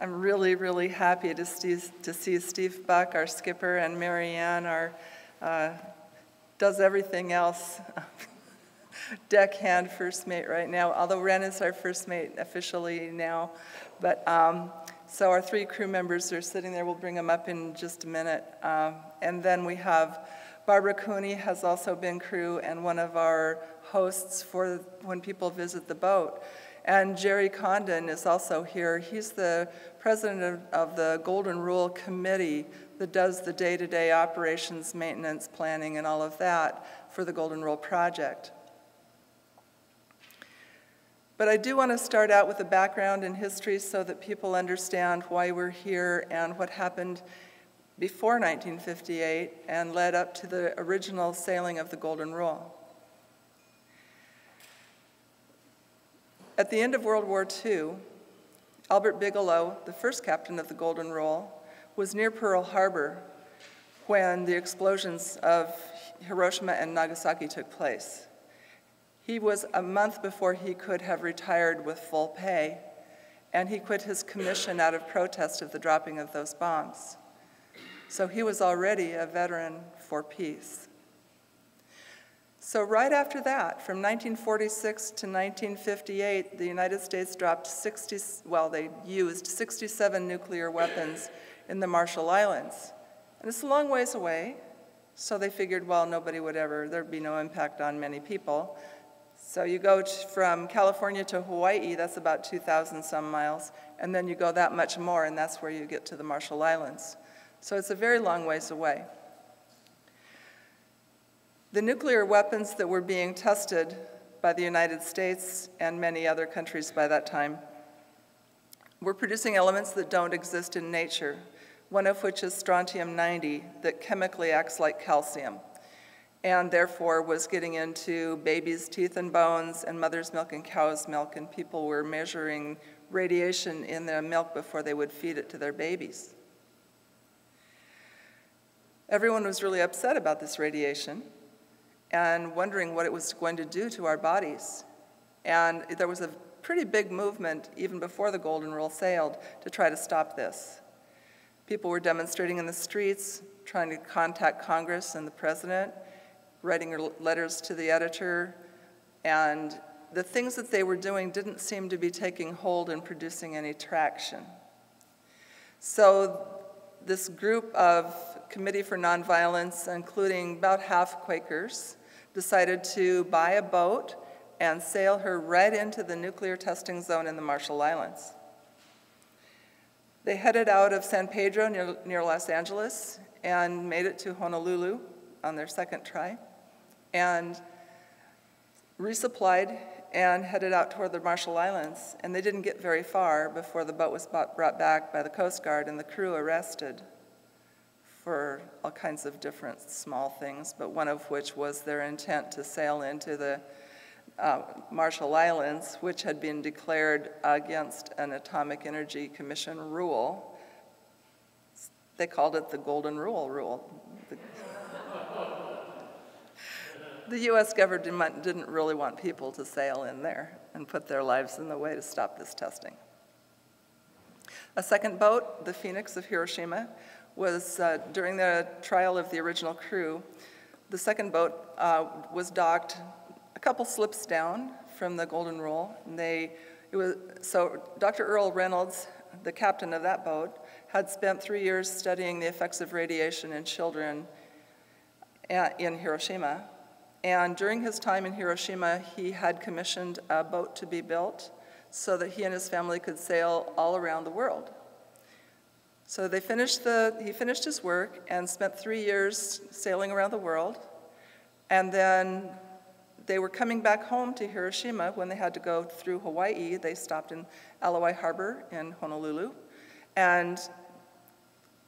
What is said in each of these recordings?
I'm really, really happy to see, to see Steve Buck, our skipper, and Marianne, our uh, does everything else. Deckhand first mate right now, although Ren is our first mate officially now. But um, so our three crew members are sitting there. We'll bring them up in just a minute. Um, and then we have Barbara Cooney has also been crew and one of our hosts for when people visit the boat. And Jerry Condon is also here. He's the president of, of the Golden Rule Committee that does the day-to-day -day operations, maintenance, planning, and all of that for the Golden Rule project. But I do want to start out with a background in history so that people understand why we're here and what happened before 1958 and led up to the original sailing of the Golden Rule. At the end of World War II, Albert Bigelow, the first captain of the Golden Rule, was near Pearl Harbor when the explosions of Hiroshima and Nagasaki took place. He was a month before he could have retired with full pay, and he quit his commission out of protest of the dropping of those bombs. So he was already a veteran for peace. So, right after that, from 1946 to 1958, the United States dropped 60, well, they used 67 nuclear weapons in the Marshall Islands. And it's a long ways away, so they figured, well, nobody would ever, there'd be no impact on many people. So you go from California to Hawaii, that's about 2,000 some miles, and then you go that much more, and that's where you get to the Marshall Islands. So it's a very long ways away. The nuclear weapons that were being tested by the United States and many other countries by that time were producing elements that don't exist in nature, one of which is strontium 90 that chemically acts like calcium and therefore was getting into babies' teeth and bones and mother's milk and cow's milk, and people were measuring radiation in their milk before they would feed it to their babies. Everyone was really upset about this radiation and wondering what it was going to do to our bodies. And there was a pretty big movement, even before the Golden Rule sailed, to try to stop this. People were demonstrating in the streets, trying to contact Congress and the president, writing letters to the editor, and the things that they were doing didn't seem to be taking hold and producing any traction. So this group of Committee for Nonviolence, including about half Quakers, decided to buy a boat and sail her right into the nuclear testing zone in the Marshall Islands. They headed out of San Pedro near, near Los Angeles and made it to Honolulu on their second try and resupplied and headed out toward the Marshall Islands. And they didn't get very far before the boat was brought back by the Coast Guard and the crew arrested for all kinds of different small things, but one of which was their intent to sail into the uh, Marshall Islands, which had been declared against an Atomic Energy Commission rule. They called it the Golden Rule rule. the US government didn't really want people to sail in there and put their lives in the way to stop this testing. A second boat, the Phoenix of Hiroshima, was uh, during the trial of the original crew. The second boat uh, was docked a couple slips down from the Golden Rule. And they, it was, so Dr. Earl Reynolds, the captain of that boat, had spent three years studying the effects of radiation in children uh, in Hiroshima. And during his time in Hiroshima, he had commissioned a boat to be built so that he and his family could sail all around the world. So they finished the, he finished his work and spent three years sailing around the world. And then they were coming back home to Hiroshima when they had to go through Hawaii. They stopped in Ala Wai Harbor in Honolulu. And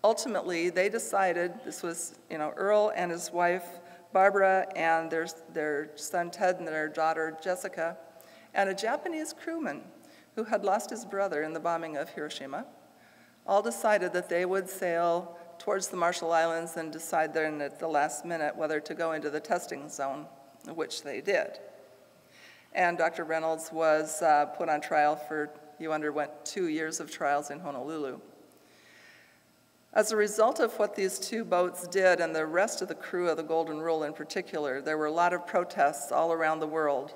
ultimately, they decided, this was, you know, Earl and his wife Barbara and their, their son Ted and their daughter Jessica, and a Japanese crewman who had lost his brother in the bombing of Hiroshima, all decided that they would sail towards the Marshall Islands and decide then at the last minute whether to go into the testing zone, which they did. And Dr. Reynolds was uh, put on trial for You underwent two years of trials in Honolulu. As a result of what these two boats did, and the rest of the crew of the Golden Rule in particular, there were a lot of protests all around the world.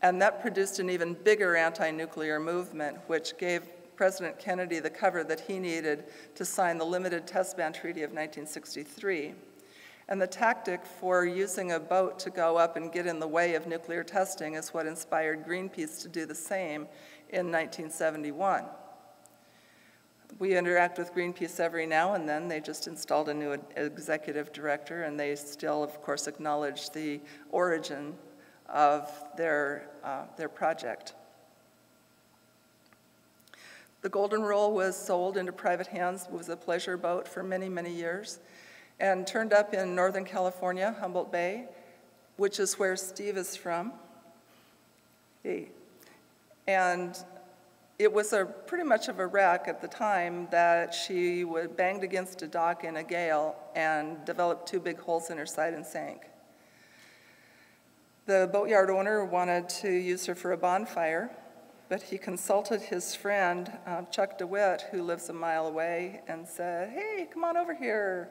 And that produced an even bigger anti nuclear movement, which gave President Kennedy the cover that he needed to sign the Limited Test Ban Treaty of 1963. And the tactic for using a boat to go up and get in the way of nuclear testing is what inspired Greenpeace to do the same in 1971. We interact with Greenpeace every now and then. They just installed a new executive director, and they still, of course, acknowledge the origin of their, uh, their project. The Golden Rule was sold into private hands, was a pleasure boat for many, many years, and turned up in Northern California, Humboldt Bay, which is where Steve is from. And it was a pretty much of a wreck at the time that she was banged against a dock in a gale and developed two big holes in her side and sank. The boatyard owner wanted to use her for a bonfire, but he consulted his friend, uh, Chuck DeWitt, who lives a mile away, and said, Hey, come on over here.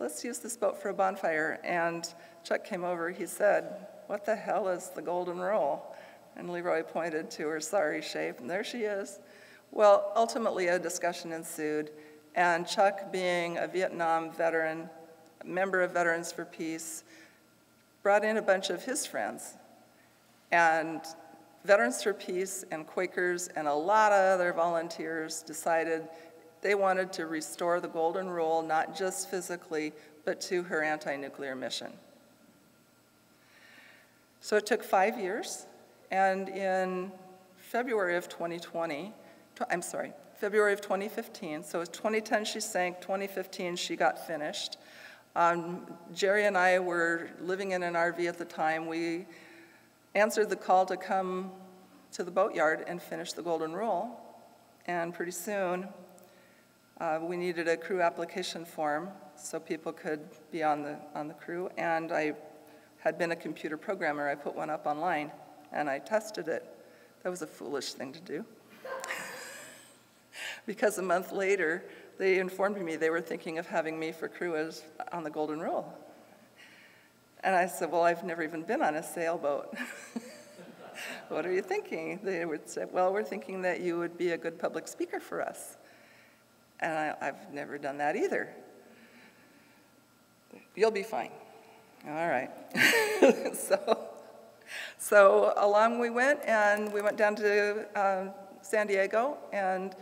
Let's use this boat for a bonfire. And Chuck came over. He said, What the hell is the golden rule? And Leroy pointed to her sorry shape, and there she is. Well, ultimately, a discussion ensued, and Chuck, being a Vietnam veteran, member of Veterans for Peace, brought in a bunch of his friends. And Veterans for Peace and Quakers and a lot of other volunteers decided they wanted to restore the Golden Rule, not just physically, but to her anti nuclear mission. So it took five years, and in February of 2020, I'm sorry, February of 2015, so 2010 she sank, 2015 she got finished. Um, Jerry and I were living in an RV at the time. We answered the call to come to the boatyard and finish the Golden Rule. And pretty soon, uh, we needed a crew application form so people could be on the, on the crew. And I had been a computer programmer. I put one up online and I tested it. That was a foolish thing to do. because a month later, they informed me they were thinking of having me for crew as on the Golden Rule. And I said, Well, I've never even been on a sailboat. what are you thinking? They would say, Well, we're thinking that you would be a good public speaker for us. And I, I've never done that either. You'll be fine. All right. so, so along we went, and we went down to uh, San Diego and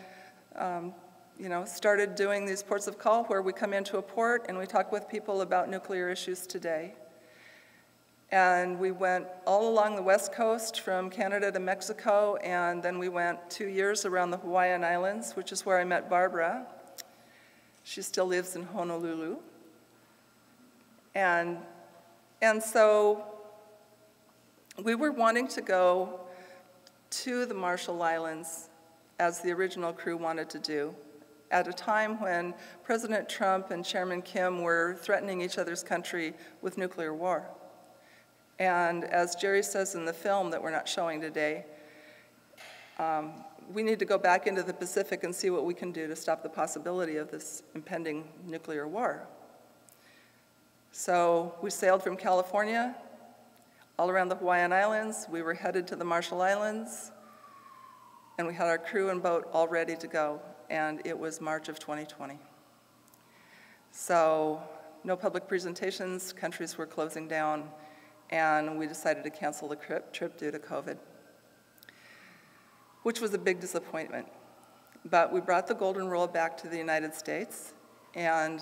um, you know, started doing these ports of call where we come into a port and we talk with people about nuclear issues today. And we went all along the west coast from Canada to Mexico, and then we went two years around the Hawaiian Islands, which is where I met Barbara. She still lives in Honolulu. And, and so we were wanting to go to the Marshall Islands as the original crew wanted to do at a time when President Trump and Chairman Kim were threatening each other's country with nuclear war. And as Jerry says in the film that we're not showing today, um, we need to go back into the Pacific and see what we can do to stop the possibility of this impending nuclear war. So we sailed from California all around the Hawaiian Islands. We were headed to the Marshall Islands, and we had our crew and boat all ready to go, and it was March of 2020. So no public presentations, countries were closing down, and we decided to cancel the trip due to COVID, which was a big disappointment. But we brought the Golden Rule back to the United States and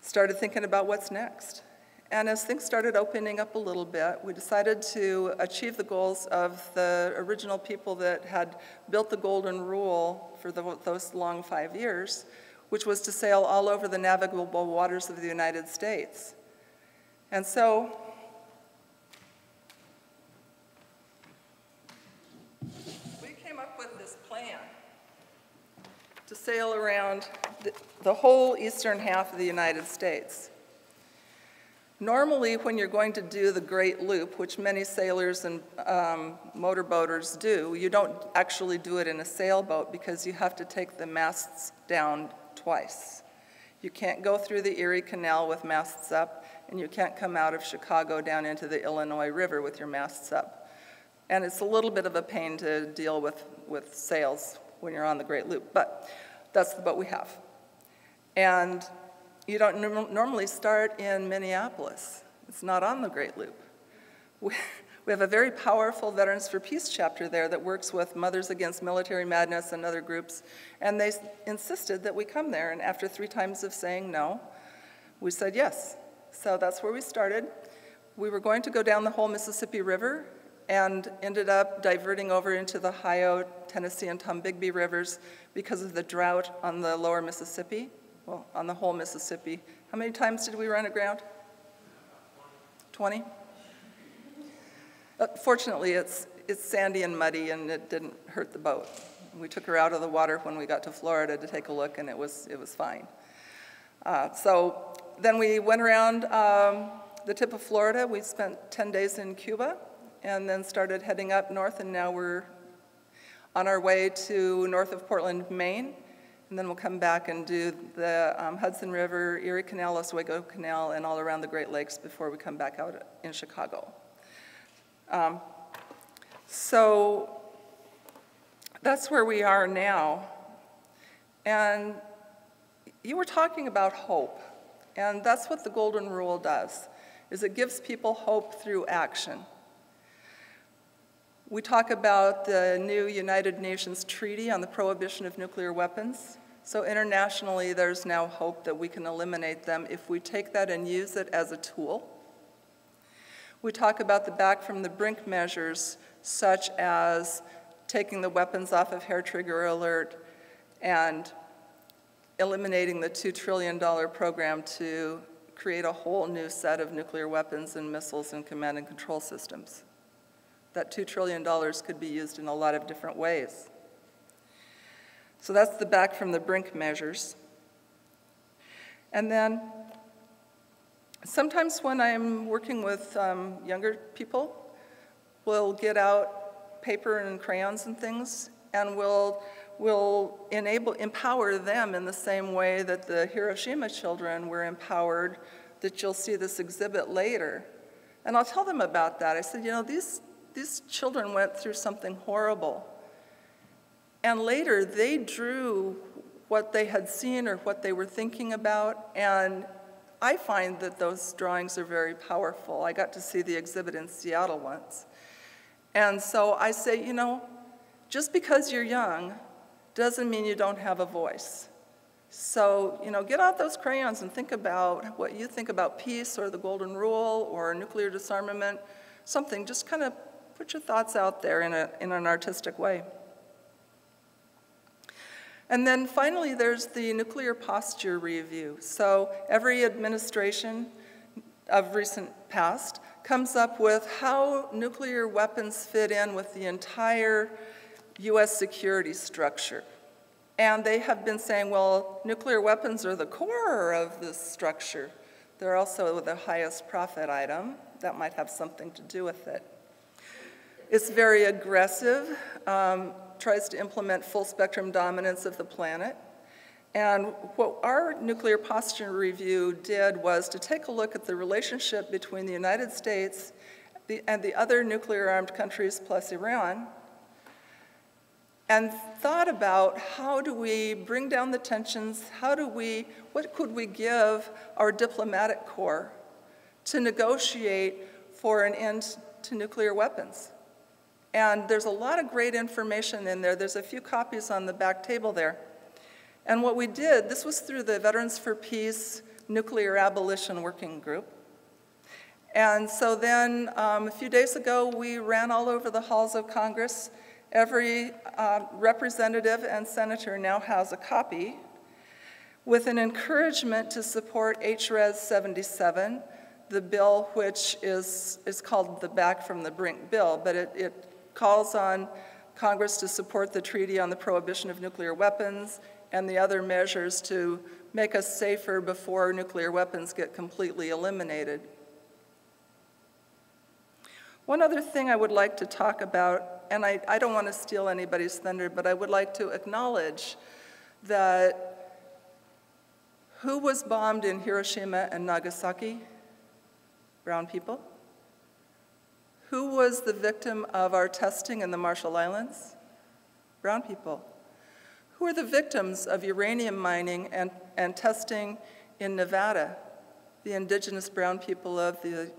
started thinking about what's next. And as things started opening up a little bit, we decided to achieve the goals of the original people that had built the Golden Rule for the, those long five years, which was to sail all over the navigable waters of the United States. And so to sail around the whole eastern half of the United States. Normally, when you're going to do the Great Loop, which many sailors and um, motorboaters do, you don't actually do it in a sailboat because you have to take the masts down twice. You can't go through the Erie Canal with masts up, and you can't come out of Chicago down into the Illinois River with your masts up. And it's a little bit of a pain to deal with, with sails when you're on the Great Loop, but that's the boat we have. And you don't normally start in Minneapolis. It's not on the Great Loop. We, we have a very powerful Veterans for Peace chapter there that works with Mothers Against Military Madness and other groups, and they insisted that we come there, and after three times of saying no, we said yes. So that's where we started. We were going to go down the whole Mississippi River and ended up diverting over into the Ohio, Tennessee, and Tombigbee rivers because of the drought on the lower Mississippi well, on the whole Mississippi. How many times did we run aground? 20? Uh, fortunately, it's, it's sandy and muddy and it didn't hurt the boat. We took her out of the water when we got to Florida to take a look and it was, it was fine. Uh, so then we went around um, the tip of Florida. We spent 10 days in Cuba and then started heading up north and now we're on our way to north of Portland, Maine. And then we'll come back and do the um, Hudson River, Erie Canal, Oswego Canal, and all around the Great Lakes before we come back out in Chicago. Um, so that's where we are now. And you were talking about hope, and that's what the Golden Rule does, is it gives people hope through action. We talk about the new United Nations Treaty on the Prohibition of Nuclear Weapons. So internationally, there's now hope that we can eliminate them if we take that and use it as a tool. We talk about the back from the brink measures, such as taking the weapons off of hair trigger alert and eliminating the $2 trillion program to create a whole new set of nuclear weapons and missiles and command and control systems. That $2 trillion could be used in a lot of different ways. So that's the back from the brink measures. And then sometimes when I'm working with um, younger people, we'll get out paper and crayons and things, and we'll, we'll enable, empower them in the same way that the Hiroshima children were empowered, that you'll see this exhibit later. And I'll tell them about that. I said, you know, these, these children went through something horrible. And later, they drew what they had seen or what they were thinking about, and I find that those drawings are very powerful. I got to see the exhibit in Seattle once. And so I say, you know, just because you're young doesn't mean you don't have a voice. So, you know, get out those crayons and think about what you think about peace or the Golden Rule or nuclear disarmament, something. Just kind of put your thoughts out there in, a, in an artistic way. And then finally, there's the nuclear posture review. So every administration of recent past comes up with how nuclear weapons fit in with the entire US security structure. And they have been saying, well, nuclear weapons are the core of this structure. They're also the highest profit item. That might have something to do with it. It's very aggressive. Um, tries to implement full spectrum dominance of the planet. And what our nuclear posture review did was to take a look at the relationship between the United States and the other nuclear armed countries plus Iran and thought about how do we bring down the tensions, how do we, what could we give our diplomatic corps to negotiate for an end to nuclear weapons. And there's a lot of great information in there. There's a few copies on the back table there. And what we did, this was through the Veterans for Peace Nuclear Abolition Working Group. And so then um, a few days ago, we ran all over the halls of Congress. Every uh, representative and senator now has a copy with an encouragement to support HRES 77, the bill which is, is called the Back from the Brink bill, but it, it calls on Congress to support the Treaty on the Prohibition of Nuclear Weapons and the other measures to make us safer before nuclear weapons get completely eliminated. One other thing I would like to talk about, and I, I don't want to steal anybody's thunder, but I would like to acknowledge that who was bombed in Hiroshima and Nagasaki? Brown people. Who was the victim of our testing in the Marshall Islands? Brown people. Who are the victims of uranium mining and, and testing in Nevada? The indigenous brown people of the,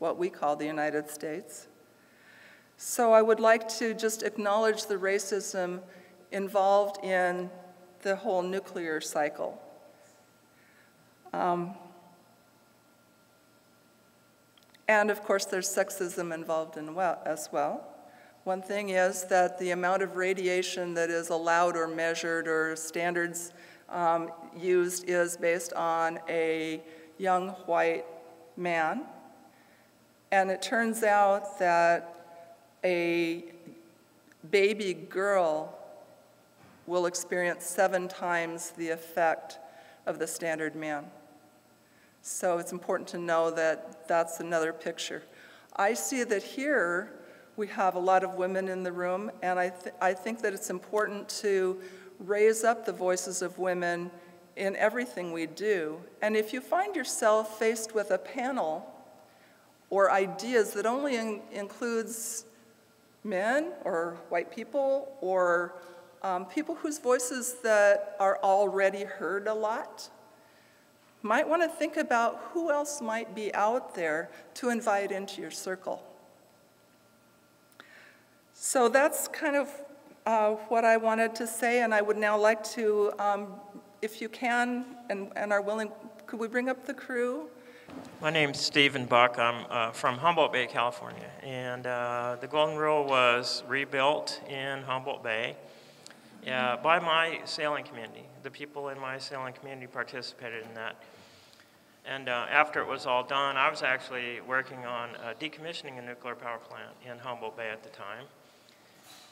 what we call the United States. So I would like to just acknowledge the racism involved in the whole nuclear cycle. Um, and of course, there's sexism involved in well, as well. One thing is that the amount of radiation that is allowed or measured or standards um, used is based on a young white man. And it turns out that a baby girl will experience seven times the effect of the standard man. So it's important to know that that's another picture. I see that here we have a lot of women in the room, and I, th I think that it's important to raise up the voices of women in everything we do. And if you find yourself faced with a panel or ideas that only in includes men or white people or um, people whose voices that are already heard a lot, might want to think about who else might be out there to invite into your circle. So that's kind of uh, what I wanted to say, and I would now like to, um, if you can and, and are willing, could we bring up the crew? My name's Stephen Buck. I'm uh, from Humboldt Bay, California, and uh, the Golden Rule was rebuilt in Humboldt Bay uh, by my sailing community. The people in my sailing community participated in that. And uh, after it was all done, I was actually working on uh, decommissioning a nuclear power plant in Humboldt Bay at the time.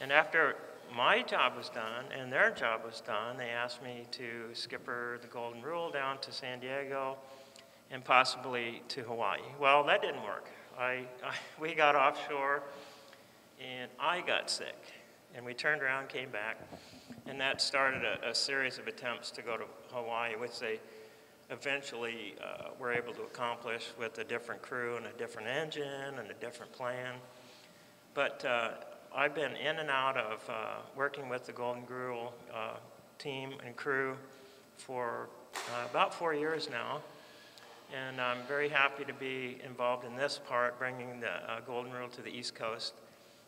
And after my job was done and their job was done, they asked me to skipper the Golden Rule down to San Diego and possibly to Hawaii. Well, that didn't work. I, I, we got offshore and I got sick. And we turned around, came back, and that started a, a series of attempts to go to Hawaii, which they eventually uh, were able to accomplish with a different crew and a different engine and a different plan. But uh, I've been in and out of uh, working with the Golden Rule uh, team and crew for uh, about four years now. And I'm very happy to be involved in this part, bringing the uh, Golden Rule to the East Coast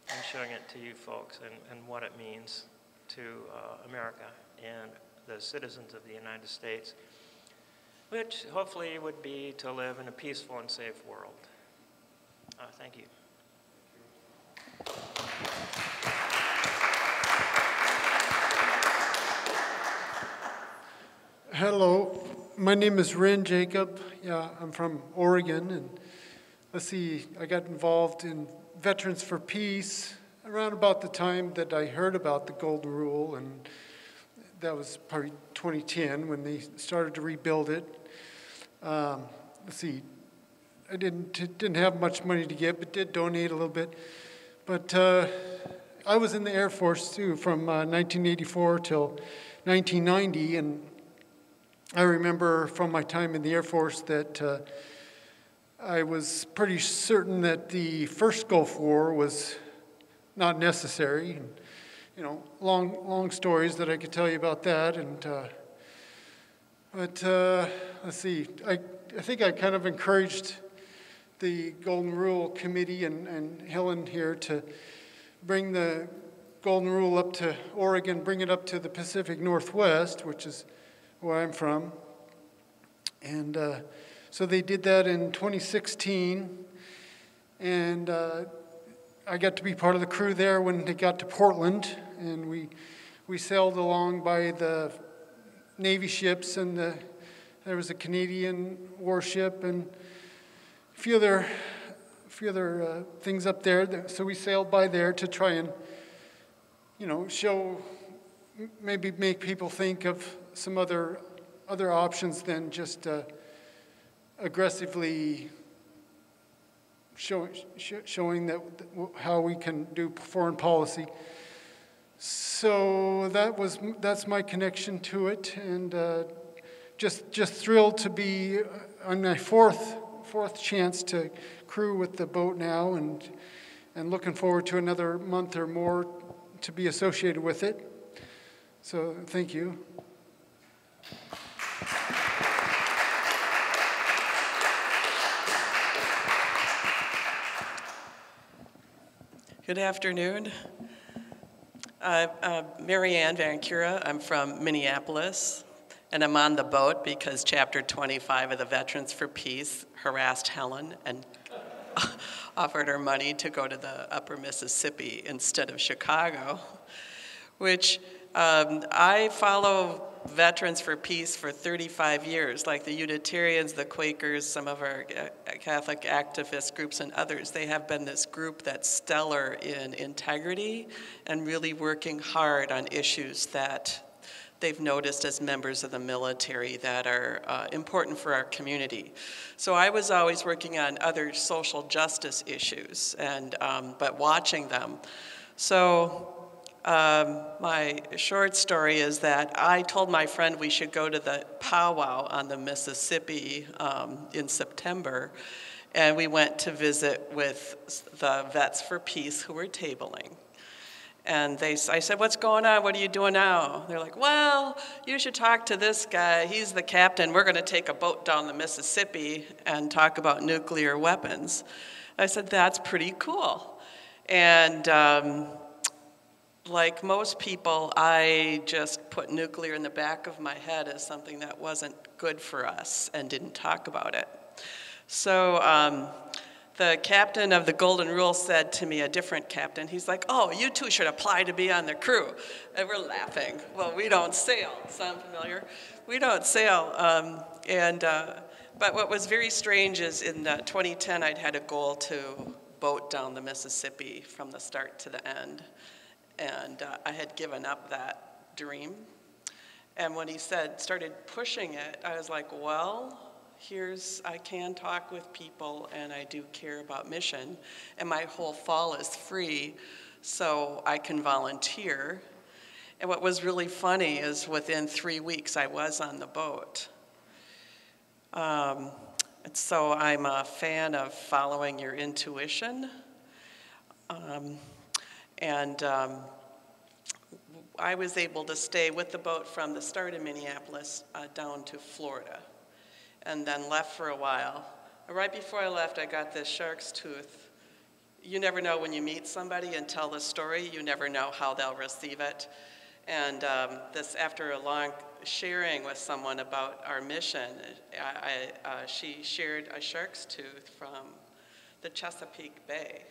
and showing it to you folks and, and what it means to America and the citizens of the United States which hopefully would be to live in a peaceful and safe world. Uh, thank you. Hello, my name is Ren Jacob. Yeah, I'm from Oregon, and let's see, I got involved in Veterans for Peace around about the time that I heard about the Golden Rule, and that was probably 2010 when they started to rebuild it. Um, let's see, I didn't didn't have much money to give, but did donate a little bit. But uh, I was in the Air Force too from uh, 1984 till 1990, and I remember from my time in the Air Force that uh, I was pretty certain that the first Gulf War was not necessary. And, you know, long, long stories that I could tell you about that. And, uh, but uh, let's see, I, I think I kind of encouraged the Golden Rule Committee and, and Helen here to bring the Golden Rule up to Oregon, bring it up to the Pacific Northwest, which is where I'm from. And uh, so they did that in 2016. And uh, I got to be part of the crew there when they got to Portland, and we we sailed along by the Navy ships, and the, there was a Canadian warship and a few other, a few other uh, things up there. So we sailed by there to try and, you know, show, maybe make people think of some other other options than just uh, aggressively sh- showing that, how we can do foreign policy. So that was, that's my connection to it, and uh, just, just thrilled to be on my fourth, fourth chance to crew with the boat now, and, and looking forward to another month or more to be associated with it. So thank you. Good afternoon. Uh, uh, Mary Ann Van Cura. I'm from Minneapolis, and I'm on the boat because Chapter 25 of the Veterans for Peace harassed Helen and offered her money to go to the upper Mississippi instead of Chicago, which um, I follow Veterans for Peace for 35 years, like the Unitarians, the Quakers, some of our Catholic activist groups, and others. They have been this group that's stellar in integrity and really working hard on issues that they've noticed as members of the military that are uh, important for our community. So I was always working on other social justice issues, and um, but watching them. So um, my short story is that I told my friend we should go to the powwow on the Mississippi um, in September, and we went to visit with the Vets for Peace who were tabling. And they, I said, What's going on? What are you doing now? They're like, Well, you should talk to this guy. He's the captain. We're going to take a boat down the Mississippi and talk about nuclear weapons. I said, That's pretty cool. And um, like most people, I just put nuclear in the back of my head as something that wasn't good for us and didn't talk about it. So um, the captain of the Golden Rule said to me, a different captain, he's like, oh, you two should apply to be on the crew. And we're laughing. Well, we don't sail. Sound familiar? We don't sail. Um, and, uh, but what was very strange is in uh, 2010, I'd had a goal to boat down the Mississippi from the start to the end and uh, I had given up that dream. And when he said, started pushing it, I was like, well, here's, I can talk with people and I do care about mission. And my whole fall is free, so I can volunteer. And what was really funny is within three weeks, I was on the boat. Um, so I'm a fan of following your intuition. Um, and um, I was able to stay with the boat from the start in Minneapolis uh, down to Florida, and then left for a while. Right before I left, I got this shark's tooth. You never know when you meet somebody and tell the story, you never know how they'll receive it. And um, this, after a long sharing with someone about our mission, I, uh, she shared a shark's tooth from the Chesapeake Bay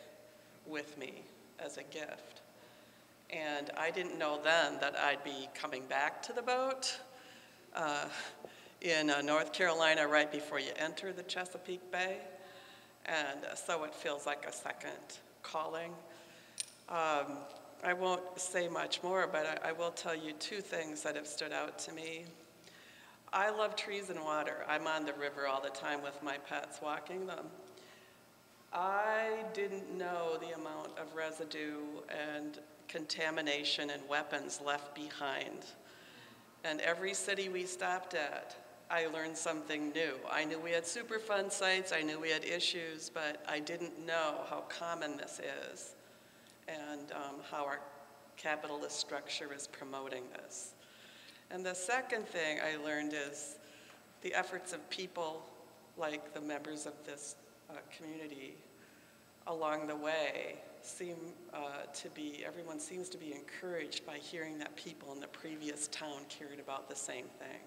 with me as a gift. And I didn't know then that I'd be coming back to the boat uh, in uh, North Carolina right before you enter the Chesapeake Bay. And uh, so it feels like a second calling. Um, I won't say much more, but I, I will tell you two things that have stood out to me. I love trees and water. I'm on the river all the time with my pets, walking them. I didn't know the amount of residue and contamination and weapons left behind. And every city we stopped at, I learned something new. I knew we had Superfund sites, I knew we had issues, but I didn't know how common this is and um, how our capitalist structure is promoting this. And the second thing I learned is the efforts of people like the members of this uh, community along the way seem uh, to be, everyone seems to be encouraged by hearing that people in the previous town cared about the same thing.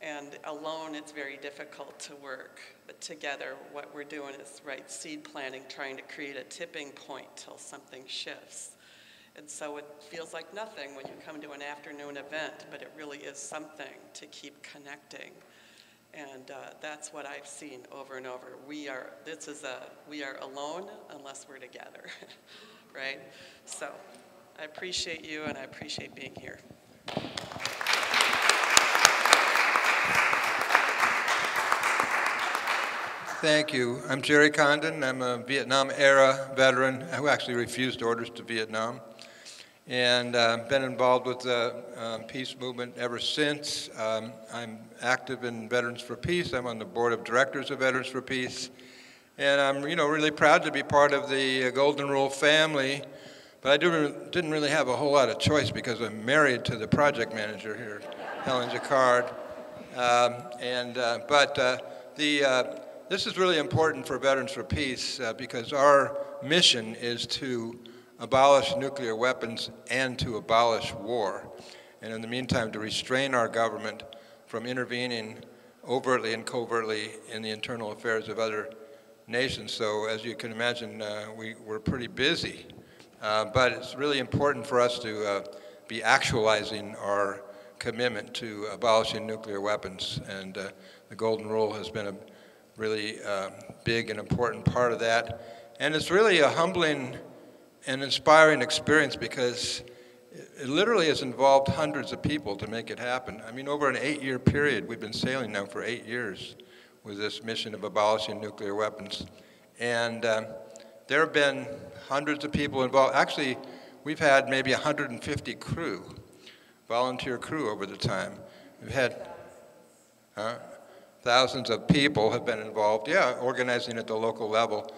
And alone, it's very difficult to work. But together, what we're doing is, right, seed planting, trying to create a tipping point till something shifts. And so it feels like nothing when you come to an afternoon event, but it really is something to keep connecting. And uh, that's what I've seen over and over. We are, this is a, we are alone unless we're together, right? So I appreciate you and I appreciate being here. Thank you. I'm Jerry Condon. I'm a Vietnam era veteran who actually refused orders to Vietnam and uh, been involved with the um, peace movement ever since. Um, I'm active in Veterans for Peace. I'm on the board of directors of Veterans for Peace. And I'm, you know, really proud to be part of the uh, Golden Rule family. But I didn't, didn't really have a whole lot of choice because I'm married to the project manager here, Helen Jaccard. Um, and, uh, but uh, the, uh, this is really important for Veterans for Peace uh, because our mission is to abolish nuclear weapons and to abolish war. And in the meantime, to restrain our government from intervening overtly and covertly in the internal affairs of other nations. So as you can imagine, uh, we, we're pretty busy. Uh, but it's really important for us to uh, be actualizing our commitment to abolishing nuclear weapons. And uh, the Golden Rule has been a really uh, big and important part of that. And it's really a humbling and inspiring experience because it literally has involved hundreds of people to make it happen. I mean, over an eight-year period, we've been sailing now for eight years with this mission of abolishing nuclear weapons. And uh, there have been hundreds of people involved. Actually, we've had maybe 150 crew, volunteer crew over the time. We've had, huh? thousands of people have been involved, yeah, organizing at the local level.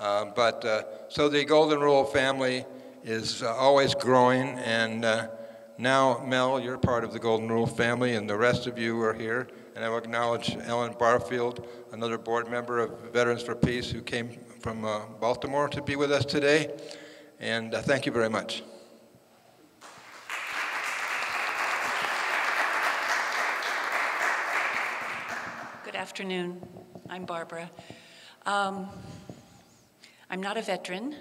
Uh, but uh, so the Golden Rule family is uh, always growing, and uh, now, Mel, you're part of the Golden Rule family, and the rest of you are here. And I will acknowledge Ellen Barfield, another board member of Veterans for Peace, who came from uh, Baltimore to be with us today. And thank you very much. Good afternoon. I'm Barbara. Um, I'm not a veteran,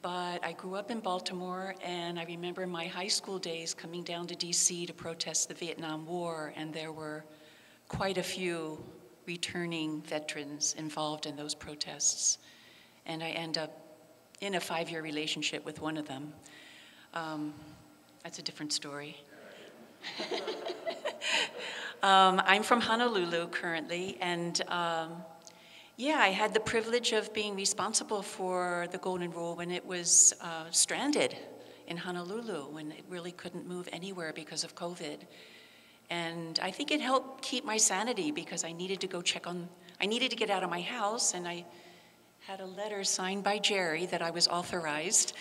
but I grew up in Baltimore, and I remember my high school days coming down to DC to protest the Vietnam War, and there were quite a few returning veterans involved in those protests. And I end up in a five year relationship with one of them. Um, that's a different story. um, I'm from Honolulu currently, and um, yeah, I had the privilege of being responsible for the Golden Rule when it was uh, stranded in Honolulu, when it really couldn't move anywhere because of COVID. And I think it helped keep my sanity because I needed to go check on, I needed to get out of my house, and I had a letter signed by Jerry that I was authorized.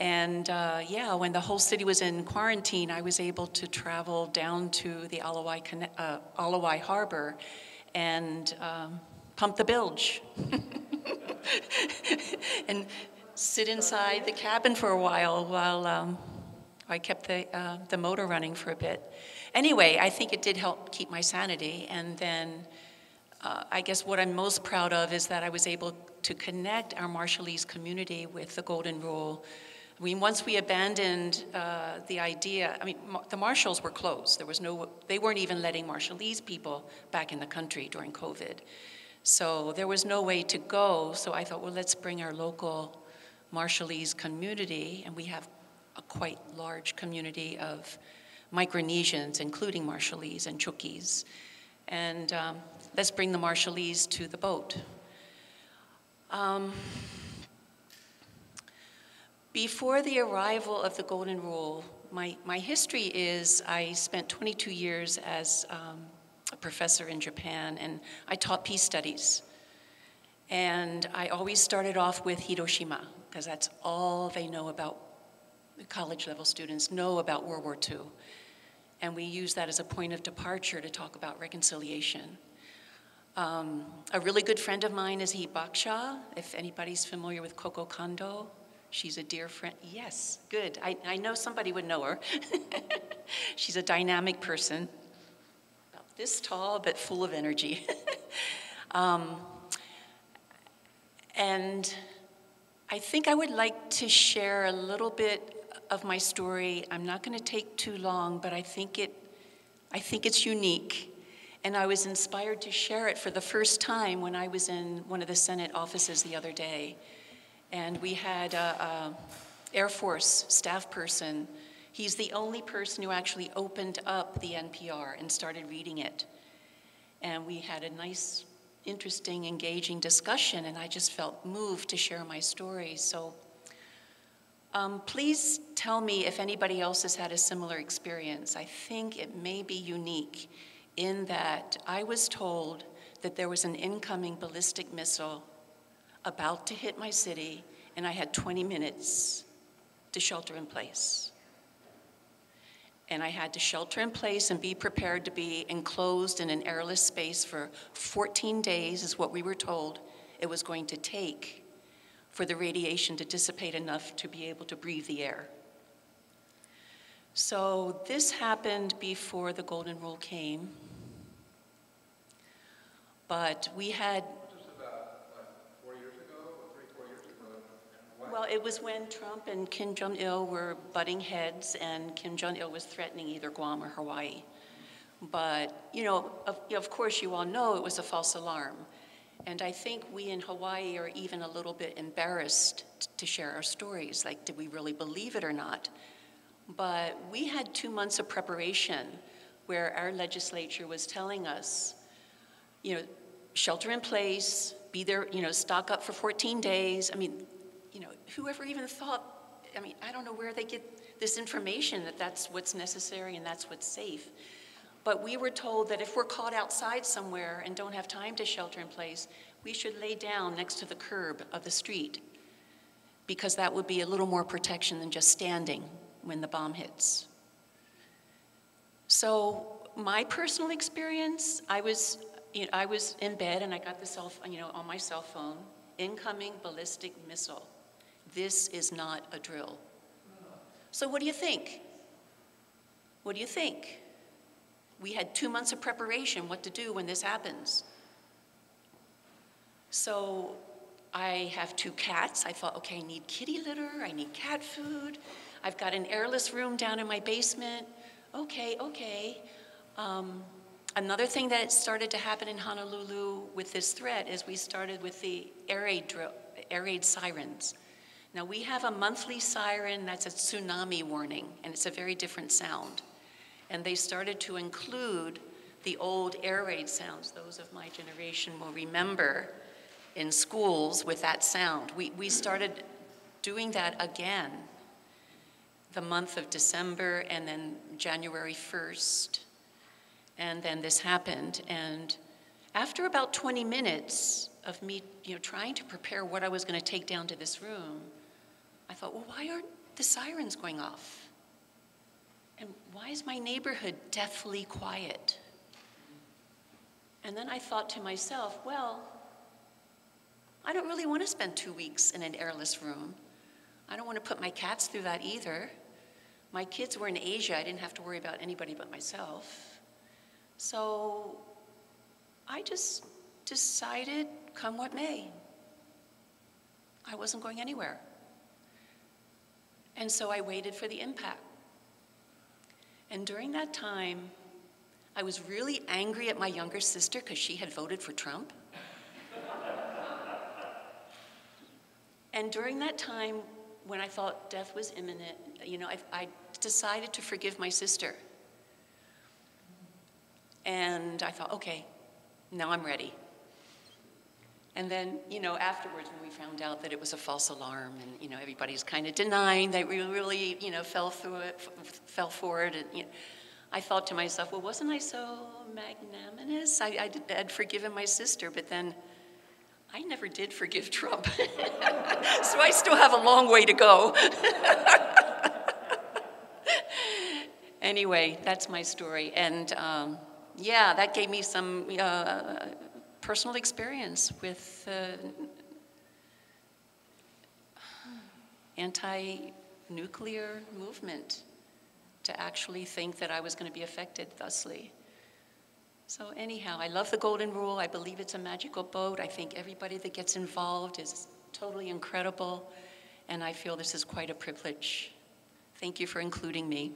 And uh, yeah, when the whole city was in quarantine, I was able to travel down to the Ala Wai, uh, Ala Wai Harbor and um, pump the bilge. and sit inside the cabin for a while while um, I kept the, uh, the motor running for a bit. Anyway, I think it did help keep my sanity. And then uh, I guess what I'm most proud of is that I was able to connect our Marshallese community with the Golden Rule. I mean, once we abandoned uh, the idea, I mean, the Marshalls were closed. There was no, they weren't even letting Marshallese people back in the country during COVID. So there was no way to go. So I thought, well, let's bring our local Marshallese community, and we have a quite large community of Micronesians, including Marshallese and Chuukese. And um, let's bring the Marshallese to the boat. Um, before the arrival of the Golden Rule, my, my history is I spent 22 years as um, professor in Japan, and I taught peace studies. And I always started off with Hiroshima, because that's all they know about, college level students know about World War II. And we use that as a point of departure to talk about reconciliation. Um, a really good friend of mine is hibakusha, if anybody's familiar with Koko Kondo. She's a dear friend. Yes, good. I, I know somebody would know her. She's a dynamic person, this tall, but full of energy. um, and I think I would like to share a little bit of my story. I'm not going to take too long, but I think it, I think it's unique. And I was inspired to share it for the first time when I was in one of the Senate offices the other day. And we had a, a Air Force staff person. He's the only person who actually opened up the NPR and started reading it. And we had a nice interesting, engaging discussion, and I just felt moved to share my story. So um, please tell me if anybody else has had a similar experience. I think it may be unique in that I was told that there was an incoming ballistic missile about to hit my city, and I had 20 minutes to shelter in place. And I had to shelter in place and be prepared to be enclosed in an airless space for 14 days, is what we were told it was going to take for the radiation to dissipate enough to be able to breathe the air. So this happened before the Golden Rule came. But we had. Well, it was when Trump and Kim Jong il were butting heads, and Kim Jong il was threatening either Guam or Hawaii. But, you know, of, of course, you all know it was a false alarm. And I think we in Hawaii are even a little bit embarrassed to share our stories. Like, did we really believe it or not? But we had two months of preparation where our legislature was telling us, you know, shelter in place, be there, you know, stock up for 14 days. I mean, you know, whoever even thought, I mean, I don't know where they get this information that that's what's necessary and that's what's safe. But we were told that if we're caught outside somewhere and don't have time to shelter in place, we should lay down next to the curb of the street because that would be a little more protection than just standing when the bomb hits. So my personal experience, I was, you know, I was in bed and I got the cell, you know, on my cell phone, incoming ballistic missile. This is not a drill. So what do you think? What do you think? We had two months of preparation, what to do when this happens. So I have two cats. I thought, okay, I need kitty litter, I need cat food. I've got an airless room down in my basement. Okay, okay. Um, another thing that started to happen in Honolulu with this threat is we started with the air raid, air raid sirens. Now we have a monthly siren that's a tsunami warning, and it's a very different sound. And they started to include the old air raid sounds. Those of my generation will remember in schools with that sound. We, we started doing that again the month of December and then January 1st. And then this happened. And after about 20 minutes of me you know, trying to prepare what I was going to take down to this room, I thought, well, why aren't the sirens going off? And why is my neighborhood deathly quiet? And then I thought to myself, well, I don't really want to spend two weeks in an airless room. I don't want to put my cats through that either. My kids were in Asia. I didn't have to worry about anybody but myself. So I just decided, come what may. I wasn't going anywhere. And so I waited for the impact. And during that time, I was really angry at my younger sister because she had voted for Trump. and during that time, when I thought death was imminent, you know, I, I decided to forgive my sister. And I thought, okay, now I'm ready. And then, you know, afterwards when we found out that it was a false alarm and, you know, everybody's kind of denying that we really, you know, fell through it, fell for it. And, you know, I thought to myself, well, wasn't I so magnanimous? I, I had forgiven my sister, but then I never did forgive Trump. so I still have a long way to go. anyway, that's my story. And um, yeah, that gave me some uh, personal experience with the anti-nuclear movement to actually think that I was going to be affected thusly. So anyhow, I love the Golden Rule. I believe it's a magical boat. I think everybody that gets involved is totally incredible, and I feel this is quite a privilege. Thank you for including me.